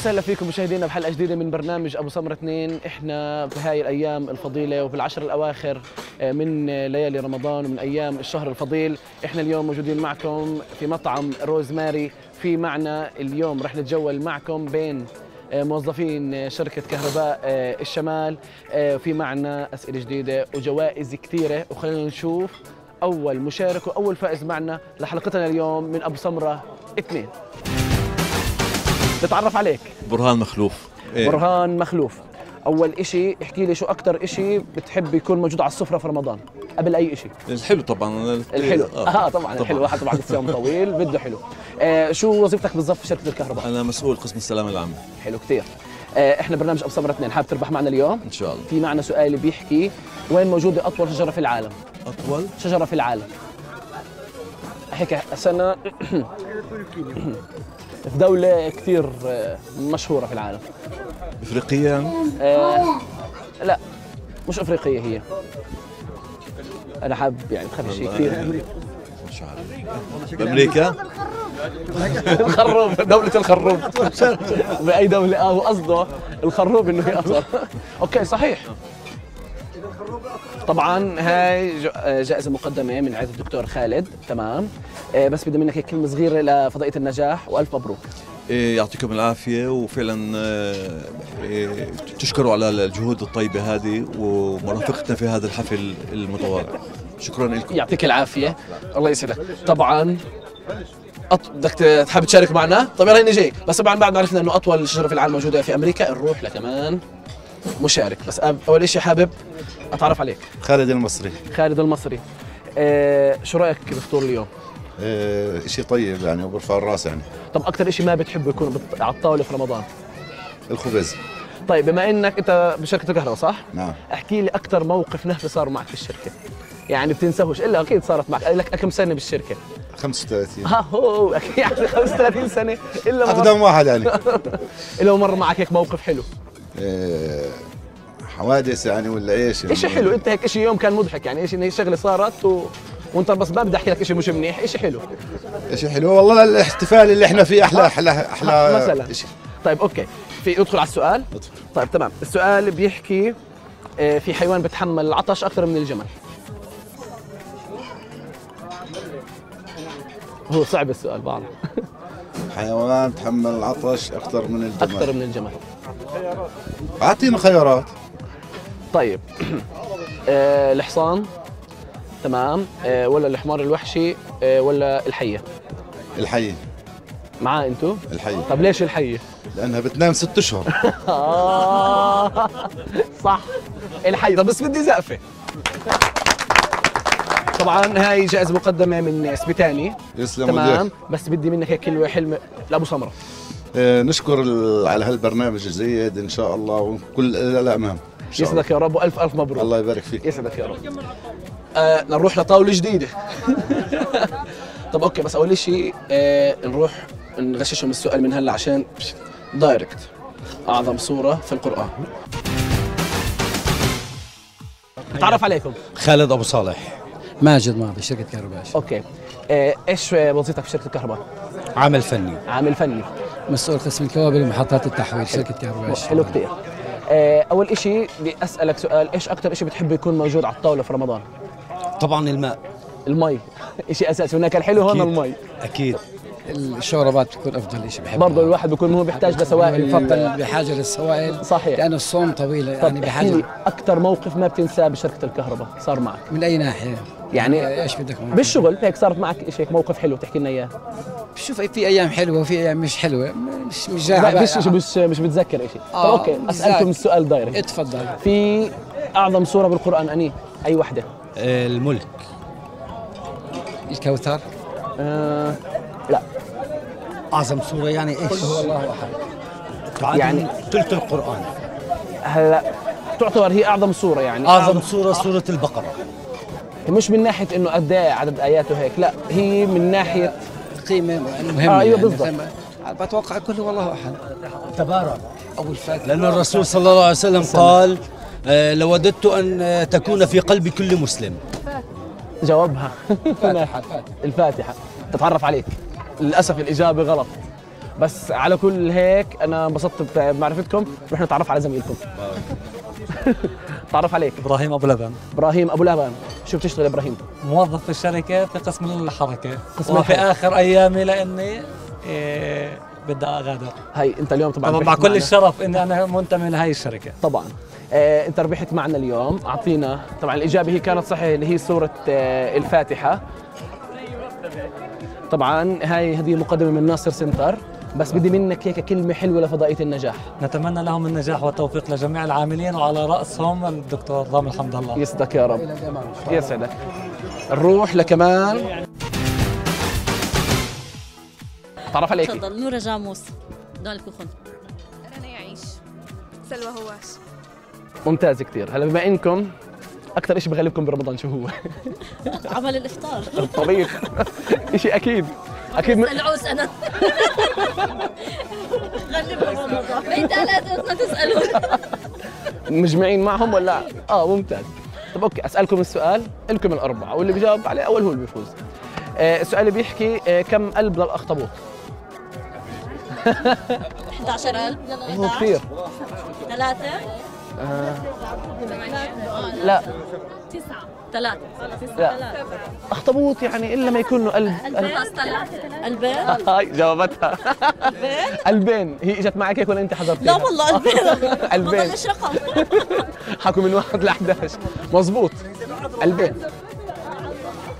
وسهلا فيكم مشاهدينا بحلقة جديدة من برنامج أبو سمرة اثنين إحنا في هاي الأيام الفضيلة وبالعشر الأواخر آه، من ليالي رمضان ومن أيام الشهر الفضيل. إحنا اليوم موجودين معكم في مطعم روزماري. في معنا اليوم رح نتجول معكم بين آه، موظفين شركة كهرباء آه، الشمال. آه، في معنا أسئلة جديدة وجوائز كثيرة. وخلينا نشوف أول مشارك وأول فائز معنا لحلقتنا اليوم من أبو سمرة اثنين نتعرف عليك. برهان مخلوف. إيه. برهان مخلوف. أول إشي احكي لي شو أكثر إشي بتحب يكون موجود على السفرة في رمضان؟ قبل أي إشي. الحلو طبعا. الحلو. آه, آه طبعا الحلو. واحد طبعا الصيام طويل بده حلو. آه شو وظيفتك بالضبط في شركة الكهرباء؟ أنا مسؤول قسم السلامه العامة. حلو كثير آه إحنا برنامج ابو سمره اثنين. حابب تربح معنا اليوم؟ إن شاء الله. في معنا سؤال بيحكي وين موجوده أطول شجرة في العالم؟ أطول؟ شجرة في العالم. هيك سنه في دولة كثير آه، مشهورة في العالم. افريقيا آه لا مش إفريقية هي. أنا حابب يعني تخلي شيء كثير. مش عارف بأمريكا؟ الخروب دولة الخروب بأي دولة؟ آه هو قصده الخروب إنه هي أصلا أوكي صحيح. طبعا هاي آه، جائزة مقدمة من عند الدكتور خالد. تمام. آه، بس بدي منك هيك كلمة صغيرة لفضائية النجاح وألف مبروك. إيه يعطيكم العافية وفعلا آه، إيه تشكروا على الجهود الطيبة هذه ومرافقتنا في هذا الحفل المتواضع شكرا لكم. يعطيك العافية. الله يسعدك. طبعا أط... بدك ت- تحب تشارك معنا؟ طب يلا جاي بس طبعا بعد ما عرفنا إنه أطول شجره في العالم موجودة في أمريكا نروح لكمان مشارك. بس. أول شيء حابب أتعرف عليك. خالد المصري. خالد المصري. آه شو رأيك بفطور اليوم؟ آه شيء طيب يعني وبرفع الراس يعني. طب أكثر شيء ما بتحبه يكون بت... على الطاولة في رمضان؟ الخبز. طيب بما إنك أنت بشركة الكهرباء صح؟ نعم. احكي لي أكثر موقف نهبه صار معك في الشركة. يعني بتنساهوش إلا أكيد صارت معك. لك كم سنة بالشركة؟ 35 ها هو أكيد. يعني 35 سنة إلا أقدم واحد يعني. إلا مر معك هيك موقف حلو. آه حوادث يعني ولا إيش شيء حلو؟ أنت هيك شيء يوم كان مضحك يعني إيش هي شغله صارت و... وأنت بس ما بدي أحكي لك شيء مش منيح شيء حلو. شيء حلو. والله الاحتفال اللي إحنا فيه أحلى أحلى أحلى مثلا. شيء طيب أوكي. في ندخل على السؤال. ادخل. طيب تمام. السؤال بيحكي آه، في حيوان بتحمل العطش أكثر من الجمل. هو صعب السؤال بعرف حيوان تحمل العطش أكثر من الجمال أكثر من الجمل. اعطينا خيارات. طيب. آه الحصان. تمام. آه ولا الحمار الوحشي آه ولا الحية؟ الحية. معاه انتو؟ الحية. طب ليش الحية؟ لأنها بتنام ست أشهر. صح. الحي طب بس بدي زقفة. طبعا هاي جائزة مقدمة من سبيتاني. يسلم تمام. ايديك بس بدي منك هيك كلمة حلم لأبو سمرة. آه نشكر على هالبرنامج الجيد إن شاء الله وكل الامام يسعدك يا رب وألف ألف مبروك. الله يبارك فيك. يسعدك يا رب. آه نروح لطاولة جديدة. طب okay بس أول شيء آه نروح نغششهم السؤال من هلا عشان direct أعظم سورة في القرآن. نتعرف عليكم. خالد أبو صالح. ماجد ماضي شركة كهرباء. okay. آه، إيش وظيفتك في شركة الكهرباء؟ عمل فني. عامل فني. مسؤول قسم الكوابل ومحطات التحويل شركة كهرباء. حلو كثير أول شيء بدي أسألك سؤال إيش أكثر شيء بتحب يكون موجود على الطاولة في رمضان؟ طبعا الماء. المي. شيء أساسي هناك الحلو هون. المي. أكيد. الشوربات بتكون أفضل شيء بحبها. برضه الواحد بيكون هو بيحتاج لسوائل. يفضل بحاجة للسوائل. صحيح. لأن الصوم طويله طب يعني بحاجة. أكثر موقف ما بتنساه بشركة الكهرباء صار معك؟ من أي ناحية؟ يعني إيش بدك؟ بالشغل هيك صارت معك شيء موقف حلو تحكي لنا إياه. شوف في أيام حلوة وفي أيام مش حلوة. مش مش جاي لا مش مش مش بتذكر شيء آه، okay أسألكم. السؤال direct اتفضل. في أعظم سوره بالقرآن أني؟ أي وحدة؟ الملك. الكوثر. آه لا. أعظم سوره يعني إيش؟ هو الله احد يعني- ثلث القرآن. هلا تعتبر هي أعظم سوره يعني. أعظم سوره سوره البقرة. مش من ناحية إنه قد إيه عدد آياته هيك لا هي من ناحية قيمه مهمه آه، أيوة يعني بالضبط. بتوقع كله والله أحد. تبارك. أو الفاتحه لأن الرسول صلى الله عليه وسلم قال آه، لوددت أن تكون في قلب كل مسلم. جوابها. الفاتحه الفاتحه الفاتحة. تتعرف عليك. للأسف الإجابة غلط. بس على كل هيك أنا انبسطت بمعرفتكم. رح نتعرف على زميلكم. تعرف عليك. إبراهيم أبو لبن. إبراهيم أبو لبن. شو بتشتغل إبراهيم؟ موظف في الشركة في قسم الحركة. قسم وفي الحركة. آخر أيامي لأني إيه بدي أغادر. هي أنت اليوم طبعا مع كل معنا. الشرف إني أنا منتمي لهي الشركة. طبعا. آه، أنت ربحت معنا اليوم. أعطينا طبعا الإجابة هي كانت صحيحة اللي هي سورة آه، الفاتحة. طبعا هاي هذه مقدمة من ناصر سنتر. بس بدي منك هيك كلمة حلوة لفضائية النجاح. نتمنى لهم النجاح والتوفيق لجميع العاملين وعلى رأسهم الدكتور رامي الحمد الله يسعدك يا رب. يسعدك. نروح لكمال. تعرف عليكي تفضل نورة جاموس. دالك وخن رنا يعيش سلوى هواش. ممتاز كثير هلا بما إنكم أكثر شيء بغلبكم برمضان شو هو؟ عمل الإفطار. الطبيخ. شيء أكيد. أكيد م... العوس أنا. غلبوا رمضان ما تسالوا مجمعين معهم ولا؟ آه ممتاز. طب أوكي أسألكم السؤال لكم الأربعة واللي بيجاوب عليه أول هو اللي بيفوز. آه السؤال اللي بيحكي آه كم قلب للأخطبوط؟ 11 قلب. يلا هو كثير. ثلاثة. لا. تسعة. ثلاثة لا. أخطبوط يعني إلا ما يكون له قلب. قلب. خلاص ثلاثة قلبين هاي جاوبتها. قلبين هي إجت معك هيك ولا أنت حضرتيها؟ لا والله قلبين قلبين. بضلش رقم. حكوا من واحد ل 11 مزبوط قلبين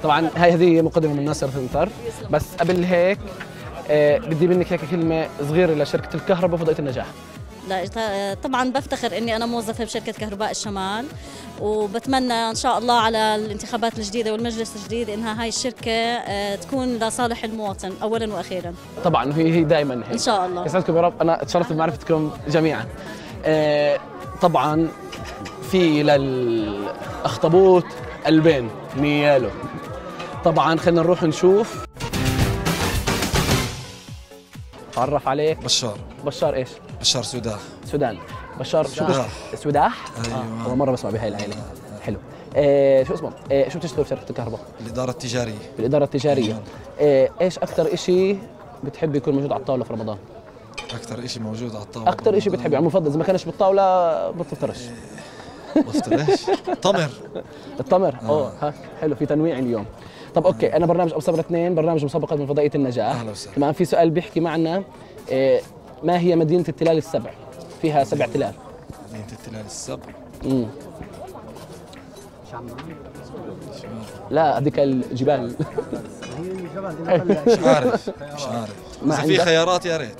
طبعا هاي هذه مقدمة من ناصر سنتر بس قبل هيك آه بدي منك هيك كلمة صغيرة لشركة الكهرباء وفضائية النجاح. لا ط- طبعا بفتخر إني أنا موظفة بشركة كهرباء الشمال وبتمنى إن شاء الله على الانتخابات الجديدة والمجلس الجديد إنها هاي الشركة آه، تكون لصالح المواطن اولا وأخيرا. طبعا هي هي دائما هيك. إن شاء الله. يسعدكم يا رب. أنا تشرفت بمعرفتكم جميعا. آه طبعا في للأخطبوط قلبين نياله. طبعا خلينا نروح نشوف. تعرف عليك. بشار. بشار إيش؟ بشار سوداح. سودان. بشار شو سوداح. سوداح؟ أيوة. آه. اول مرة بسمع بهاي العائله حلو. آه شو اسمه؟ آه شو بتشتغل بشركه الكهرباء؟ الإدارة التجارية. في الإدارة التجارية. آه إيش أكثر شيء بتحب يكون موجود على الطاولة في رمضان؟ أكثر إشي موجود على الطاولة. أكثر شيء بتحب يعني مفضل إذا ما كانش بالطاولة بتفطرش. بفطرش. تمر. التمر؟ أوه ها حلو. في تنويع اليوم. طب أوكي. أنا برنامج أبو صبر اثنين برنامج مسابقة من فضائية النجاح. أهلا وسهلا. تمام. في سؤال بيحكي معنا آه ما هي مدينة التلال السبع؟ فيها سبع تلال. مدينة التلال السبع. امم لا هذيك الجبال. مش عارف مش عارف. ما في؟ خيارات يا ريت.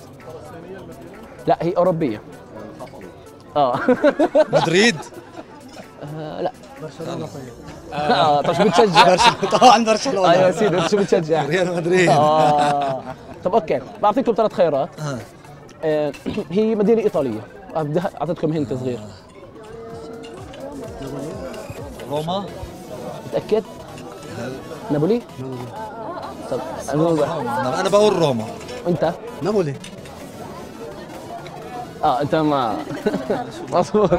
لا هي أوروبية. آه. مدريد؟ آه طب شو بتشجع؟ طبعا برشلونة. أيوه يا سيدي شو بتشجع؟ ريال مدريد. آه. طب أوكي بعطيكم ثلاث خيارات. آه. هي مدينة إيطالية. آه، بدي أعطيتكم هنت صغير. روما؟ متاكد؟ نابولي؟ طب أنا بقول روما. أنت؟ نابولي. آه أنت ما مظبوط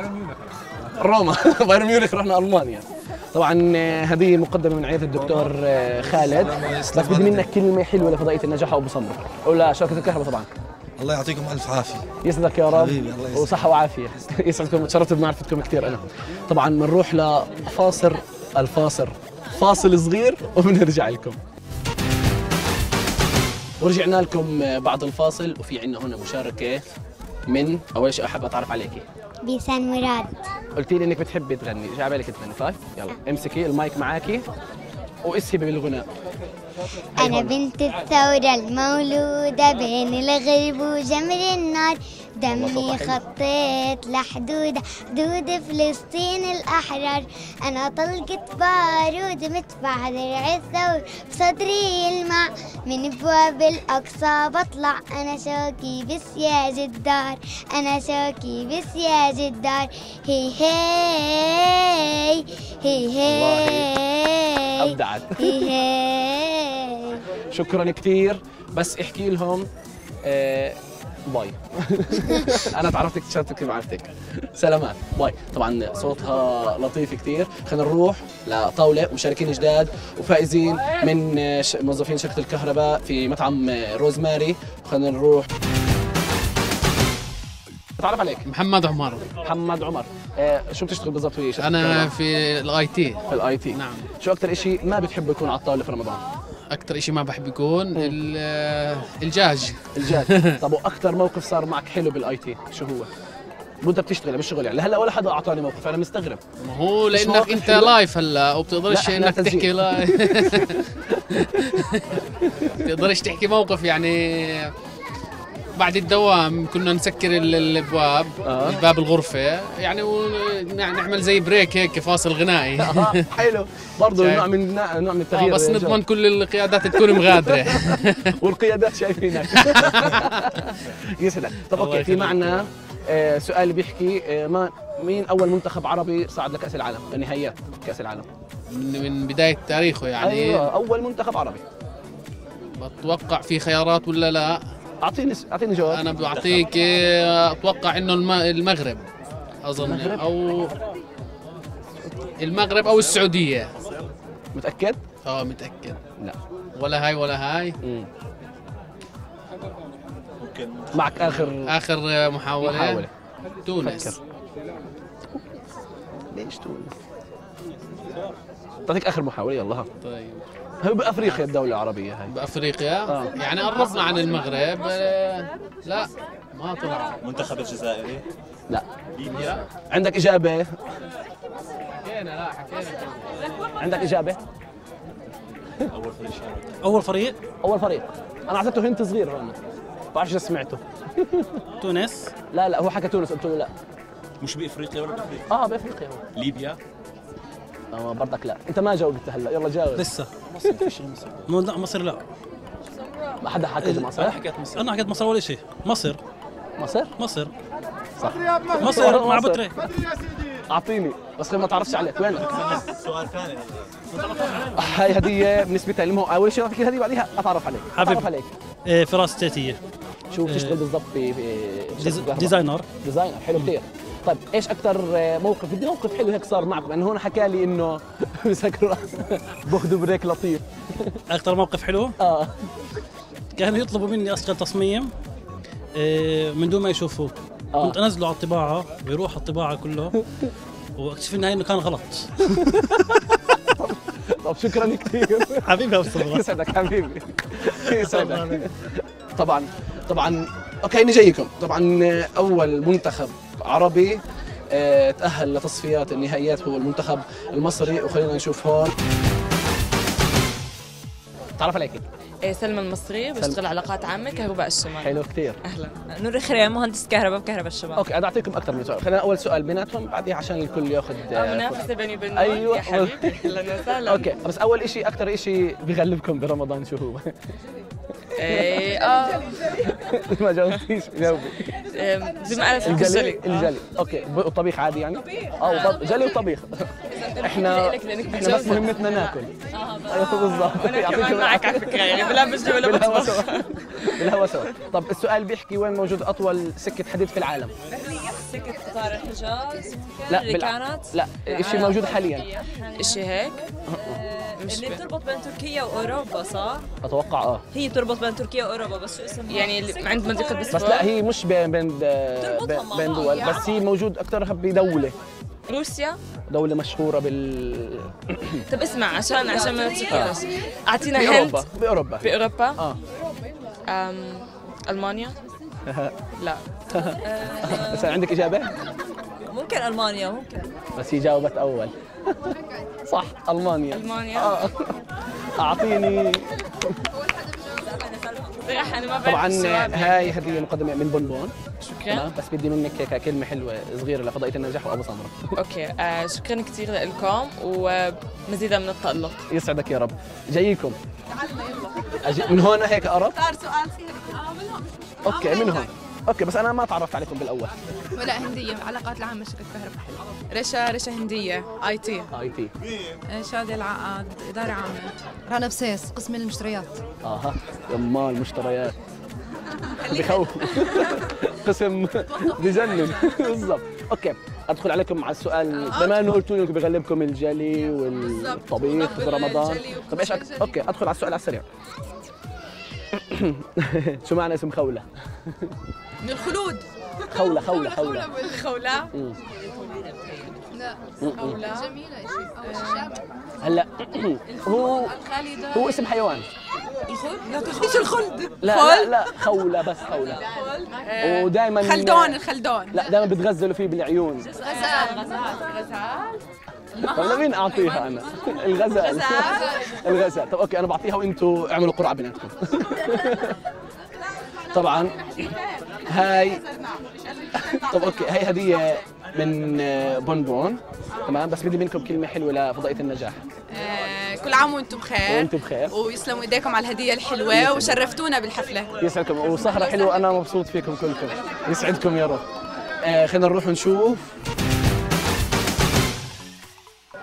روما. بايرن ميونخ رحنا ألمانيا. طبعا آه، هذه مقدمة من عيادة الدكتور آه، خالد. بس بدي منك كلمة حلوة لفضائية النجاح ابو صمر ولا شركة الكهرباء طبعا. الله يعطيكم ألف عافية. يسعدك يا رب. حبيبي، الله يسعدك. وصحة وعافية. يسعدكم. تشرفت بمعرفتكم كثير أنا. طبعا بنروح لفاصل الفاصل. فاصل صغير وبنرجع لكم. ورجعنا لكم بعد الفاصل وفي عندنا هنا مشاركة من أول شيء أحب أتعرف عليكي بيسان مراد. قلتي لي إنك بتحبي تغني. إيش على بالك تغني. طيب يلا. امسكي المايك معاكي واسهبي بالغناء. أنا بنت الثورة المولودة بين الغرب وجمر النار. دمي خطيت لحدود حدود فلسطين الأحرار. أنا طلقة بارود مدفع درع الثور بصدري يلمع من بواب الأقصى بطلع أنا شوكي بسياج الدار. أنا شوكي بسياج الدار. هي هي هي هي هي هي. شكرا كثير. بس احكي لهم آه bye. أنا تعرفت اكتشفتك كيف عرفتك سلامات. bye. طبعا صوتها لطيف كثير. خلينا نروح لطاولة مشاركين جداد وفائزين من ش- موظفين شركة الكهرباء في مطعم روزماري. خلينا نروح. تعرف عليك. محمد عمر. محمد عمر. آه شو بتشتغل بالضبط في أنا؟ في ال IT. في ال IT. نعم. شو أكثر شيء ما بتحبه يكون على الطاولة في رمضان؟ أكثر شيء ما بحب يكون ال- الدجاج الجاد طب وأكثر موقف صار معك حلو بال IT؟ شو هو؟ وأنت بتشتغل بالشغل يعني. لهلا ولا حدا أعطاني موقف أنا مستغرب. ما هو لأنك أنت؟ live هلا وبتقدرش لا، إنك. تحكي لا بتقدرش تحكي موقف يعني بعد الدوام كنا نسكر ال- الابواب آه. الباب الغرفة. يعني ونعمل زي break هيك فاصل غنائي. آه، حلو. برضه؟ نوع من نوع من آه التغيير بس يا نضمن. كل القيادات تكون مغادرة. والقيادات شايفينك. يسعدك. طب أوكي في. معنا آه، سؤال بيحكي آه، ما مين أول منتخب عربي صعد لكأس العالم؟ لنهائيات كأس العالم. من من بداية تاريخه يعني. أيوه أول منتخب عربي. بتوقع في خيارات ولا لا؟ أعطيني أعطيني جواب. أنا بعطيك أتوقع إنه الم- المغرب أظن المغرب؟ أو المغرب أو السعودية. متأكد؟ آه متأكد. لا. ولا هاي ولا هاي. مم. معك آخر آخر محاولة؟ محاولة. تونس. فكر. ليش تونس؟ اعطيك آخر محاولة يلا. طيب. هو بأفريقيا الدولة العربية هاي. بأفريقيا؟ آه. يعني قربنا عن المغرب آه، لا ما طلع. المنتخب الجزائري؟ لا. ليبيا عندك إجابة؟ حكينا لا حكينا. عندك إجابة؟ أول فريق. أول فريق؟ أول فريق. أنا أعطيته هنت صغير هون. ما بعرفش إذا سمعته. تونس؟ لا لا هو حكى تونس قلت له لا. مش بإفريقيا ولا بأفريقيا؟ آه بإفريقيا هو. ليبيا؟ برضك لا. انت ما جاوبت هلا. يلا جاوب. لسه. مصر في شيء مصر. لا مصر لا. ما حدا حكى جماعة أنا حكيت مصر. أنا حكيت مصر ولا شيء. مصر. مصر؟ مصر. صح. مصر مع بتري أعطيني. بس خلينا ما تعرفش عليك. وينك؟ سؤال ثاني. هاي هدية بالنسبة لي مو أول شيء اعطيك الهديه بعديها أتعرف عليك. أتعرف عليك. إيه، فراس تيتية. شو بتشتغل بالضبط في؟ designer. designer. حلو كثير طيب إيش أكثر موقف بدي موقف حلو هيك صار معكم لأنه هون حكى لي إنه بسكر بأخذوا break لطيف. أكثر موقف حلو؟ آه. كانوا يطلبوا مني اشتغل تصميم إيه، من دون ما يشوفوه. آه. كنت أنزله على الطباعة ويروح الطباعة كله واكتشف إنه كان غلط. طب شكرا كثير حبيبي يا أستاذ يسعدك حبيبي. يسعدك. طبعا طبعا أوكي نجيكم طبعا أول منتخب عربي آه، تأهل لتصفيات النهائيات هو المنتخب المصري وخلينا نشوف هون. تعرف عليك. إيه، سلمى المصري بشتغل علاقات عامة كهرباء الشمال. حلو كثير. أهلا. نور خريم مهندس كهرباء بكهرباء الشمال. okay أنا أعطيكم أكثر من سؤال. خلينا أول سؤال بيناتهم بعدين عشان الكل ياخذ آه، منافسة بيني وبين. أيوه. يا حبيبي أهلا وسهلا okay بس أول شيء أكثر شيء بغلبكم برمضان شو هو؟ إيه، آه. ما جاوبتيش جاوبي. إيه، بما أنا الجلي الجلي okay الطبيخ عادي يعني؟ آه جلي وطبيخ. إحنا إحنا بس. مهمتنا ناكل. أيوه بالضبط. أنا يعطيكم كمان معك على فكرة يعني بلا بجي ولا بطبخ بالهوا سوا. طب السؤال بيحكي وين موجود أطول سكة حديد في العالم؟ سكة قطار الحجاز لا اللي كانت لا شيء موجود حاليا. إشي هيك. مش اللي. بتربط بين تركيا وأوروبا صح؟ أتوقع آه. هي بتربط بين تركيا واوروبا بس شو اسمها؟ يعني عند منطقة بس بسفور لا هي مش بين بين بين- دول يعني. بس هي موجود أكثر بدولة. روسيا؟ دولة مشهورة بال طب اسمع عشان عشان ما نتذكرش أعطينا بأوروبا هنت. بأوروبا. باوروبا آه. أم... ألمانيا؟ لا. بس عندك إجابة؟ ممكن ألمانيا ممكن. بس هي جاوبت أول. صح ألمانيا. ألمانيا. آه. أعطيني. صراحة أنا ما بعرف طبعا. هاي هدية مقدمة من بونبون شكرا. بس بدي منك هيك كلمة حلوة صغيرة لفضائية النجاح وأبو سمره okay آه شكرا كثير لكم ومزيدا من التألق. يسعدك يا رب. جايكم. أجي من هون هيك قرب صار سؤال سهل. okay من هون. okay بس أنا ما تعرفت عليكم بالأول. ولاء هندية علاقات العامة شركة كهرباء رشا رشا هندية IT. IT. شادي العقاد؟ إدارة عامة. رنا بسيس قسم المشتريات. آها يما المشتريات. بخوف قسم بجنن. بالضبط. okay أدخل عليكم مع السؤال. بما إنه قلتوا لي انكم بغلبكم الجلي والطبيخ في رمضان. طب إيش أك... okay أدخل على السؤال على السريع. شو معنى اسم خولة؟ من الخلود. خولة خولة خولة خولة. مم. لا. خولة. جميلة هلا هو هو اسم حيوان. الخلد لا تخدش الخلد. لا لا لا خولة بس خولة. آه، ودائما خلدون الخلدون. لا دائما بتغزلوا فيه بالعيون. غزال. غزال طب لمين اعطيها أنا؟ الغزال. غزال. الغزال. طب أوكي أنا بعطيها وأنتم اعملوا قرعة بيناتكم. طبعا. هاي طب okay هاي هدية من بونبون. تمام؟ بس بدي منكم كلمة حلوة لفضائية النجاح. آه، كل عام وأنتم بخير. وأنتم بخير. ويسلموا ايديكم على الهدية الحلوة وشرفتونا بالحفلة. يسعدكم. وسهره حلوة أنا مبسوط فيكم كلكم. يسعدكم يا رب. آه خلينا نروح نشوف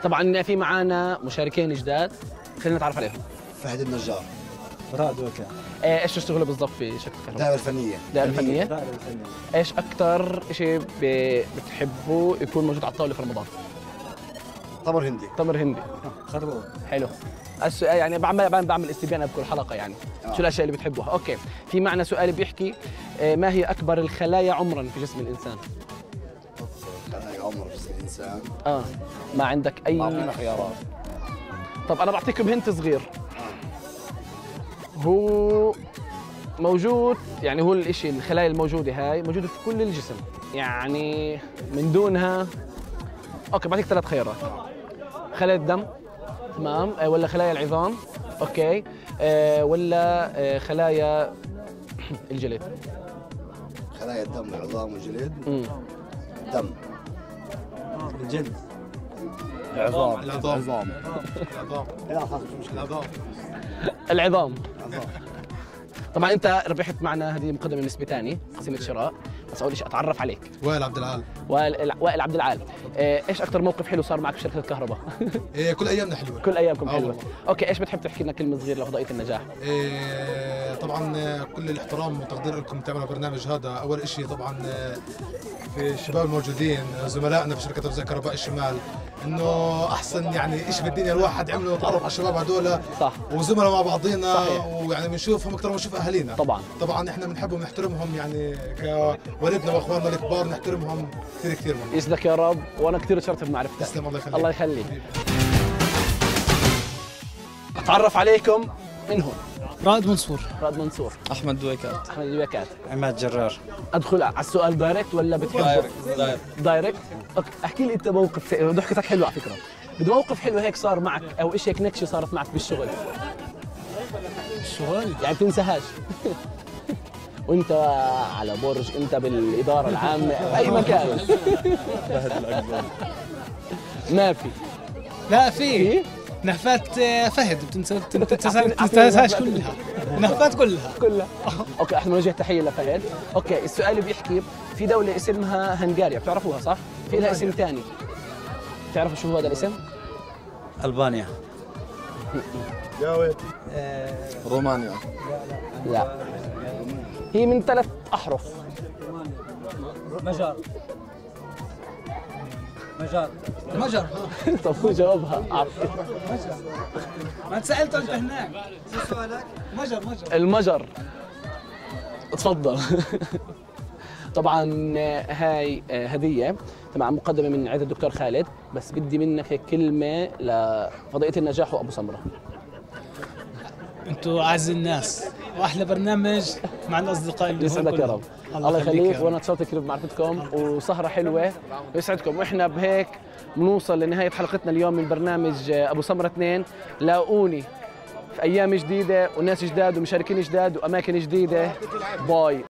طبعا في معانا مشاركين جداد. خلينا نتعرف عليهم. فهد النجار. رائد وكا آه إيش تشتغلوا بالضبط في شركة الكهرباء؟ الدائرة الفنية. دائرة فنية؟ دائرة الفنية. إيش أكثر شيء بتحبوا يكون موجود على الطاولة في رمضان؟ تمر هندي. تمر هندي. خربوق حلو. السؤال يعني بعمل بعمل, بعمل استبيان بكل حلقة يعني. آه. شو الأشياء اللي بتحبوها أوكي. في معنا سؤال بيحكي آه، ما هي أكبر الخلايا عمرا في جسم الإنسان؟ خلايا عمر جسم الإنسان؟ آه. ما عندك أي أعطينا خيارات. طب أنا بعطيكم hint صغير. هو موجود يعني هو الإشي الخلايا الموجودة هاي موجودة في كل الجسم. يعني من دونها okay بعطيك ثلاث خيارات. خلايا الدم تمام؟ آه، ولا خلايا العظام okay؟ آه، ولا آه، خلايا الجلد خلايا الدم العظام والجلد. دم. الجلد. العظام. العظام. العظام. لا مش العظام. العظام. طبعا أنت ربحت معنا هذه مقدمة نسبة ثاني قسيمه شراء بس أول شيء أتعرف عليك. وائل عبد العال؟ وائل عبد العال. آه، إيش أكثر موقف حلو صار معك في شركة الكهرباء؟ إيه كل أيامنا حلوة. كل أيامكم آه. حلوة. أوكي إيش بتحب تحكي لنا كلمة صغيرة لفضائيه النجاح؟ إيه طبعا كل الاحترام والتقدير لكم تعملوا برنامج هذا. أول شيء طبعا في الشباب الموجودين زملائنا في شركة توزيع كهرباء الشمال إنه أحسن يعني شيء في الدنيا الواحد عمله يتعرف على الشباب هذول صح. وزملاء مع بعضينا صحيح. ويعني بنشوفهم أكثر ما بنشوف أهالينا. طبعا. طبعا إحنا بنحبهم ونحترمهم يعني كوالدنا وإخواننا الكبار نحترمهم. كثير كثير والله. يسعدك يا رب وأنا كثير تشرفت بمعرفتك. تسلم الله يخليك. الله يخليك. أتعرف عليكم من هون؟ رائد منصور. رائد منصور. أحمد دويكات. أحمد الوكات عماد جرار. أدخل على السؤال direct ولا بتحب؟ direct direct direct okay أحكي لي أنت موقف ضحكتك حلوة على فكرة. بده موقف حلو هيك صار معك أو إيش هيك نكشة صارت معك بالشغل. الشغل يعني بتنساهاش وانت على برج انت بالإدارة العامة باي مكان. ما في. لا في. في؟ نهفات آه، فهد بتنسى بتنساهاش كلها. نهفات كلها. كلها. okay إحنا بنوجه تحية لفهد. أوكي السؤال اللي بيحكي في دولة اسمها هنغاريا بتعرفوها صح؟ في لها اسم ثاني بتعرفوا شو هو هذا الاسم؟ ألبانيا. جاوب رومانيا. لا. هي من ثلاث أحرف. مجر. مجر. مجر. طب هو جاوبها عارف. ما انت سالته أنت هناك. شو سؤالك؟ مجر مجر. المجر. تفضل. طبعا هاي هدية تمام مقدمة من عيد الدكتور خالد بس بدي منك هيك كلمة لفضائيه النجاح وأبو سمرة. أنتوا أعز الناس. وأحلى برنامج مع الأصدقاء اللي يسعدك يا. رب. الله يخليك. وأنا تشرفت كثير بمعرفتكم وسهرة حلوة. ويسعدكم وإحنا بهيك بنوصل لنهاية حلقتنا اليوم من برنامج آه، أبو سمرة اثنين. لاقوني في أيام جديدة وناس جداد ومشاركين جداد وأماكن جديدة. باي.